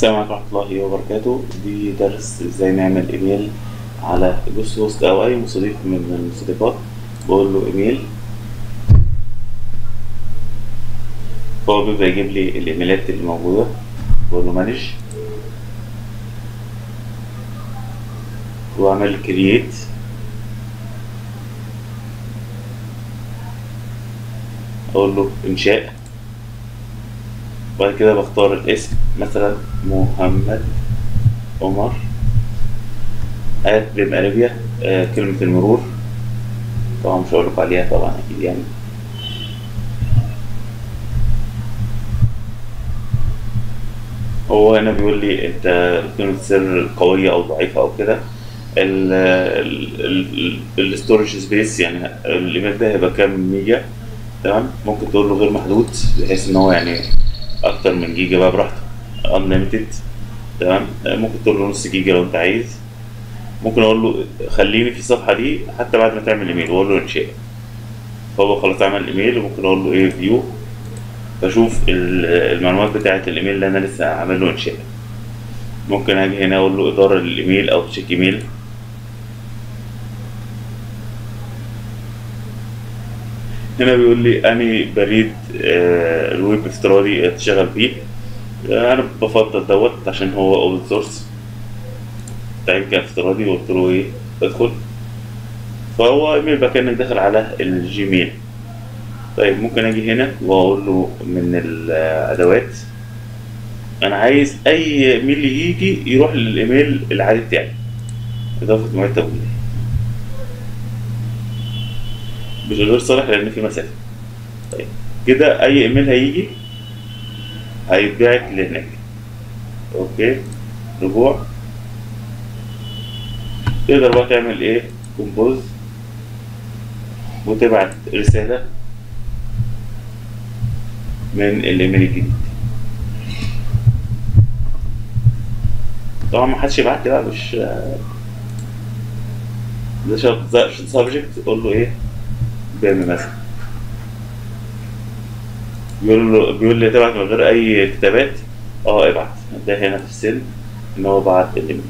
السلام عليكم ورحمة الله وبركاته. دي درس إزاي نعمل إيميل على Just Host أو أي مستضيف من المستضيفات بقول له إيميل. فهو بيبدأ يجيب لي الإيميلات اللي موجودة. بقول له manage. وأعمل create أقول له إنشاء. بعد كده بختار الاسم. مثلا محمد عمر Prime Arabia آه كلمة المرور. طبعا مش هقولك عليها طبعا أكيد يعني. هو هنا بيقول لي أنت كلمة سر قوية أو ضعيفة أو كده. ال storage space يعني الإيميل ده هيبقى كام ميجا؟ تمام؟ ممكن تقول له غير محدود بحيث إن هو يعني أكتر من جيجا بقى براحته unlimited. تمام؟ ممكن تقول له نص جيجا لو أنت عايز. ممكن أقول له خليني في الصفحة دي حتى بعد ما تعمل إيميل وأقول له انشاء فهو خلاص عمل إيميل وممكن أقول له إيه view. فاشوف المعلومات بتاعة الإيميل اللي أنا لسه عامل له انشاء ممكن أجي هنا أقول له إدارة للإيميل أو check إيميل. هنا بيقول لي أي بريد آه الويب افتراضي تشتغل بيه آه أنا بفضل دوت عشان هو open source تعين كافتراضي وقلت له إيه أدخل. فهو إيميل بقى كانك داخل على الجيميل. طيب ممكن أجي هنا وأقول له من الأدوات. أنا عايز أي إيميل يجي يروح للإيميل العادي بتاعي. إضافة تحويل مش غير صالح لأن في مسافة. طيب كده أي إيميل هيجي هيتبعت لهناك okay؟ رجوع. تقدر بقى تعمل إيه؟ compose وتبعت رسالة من الإيميل الجديد. طبعا ما حدش يبعت لي بقى مش ده سبجكت قول له إيه؟ بيعمل مثلا. بيقول له بيقول لي تبعت من غير أي كتابات. آه ابعت. ده هنا في السن إن هو بعت الايميل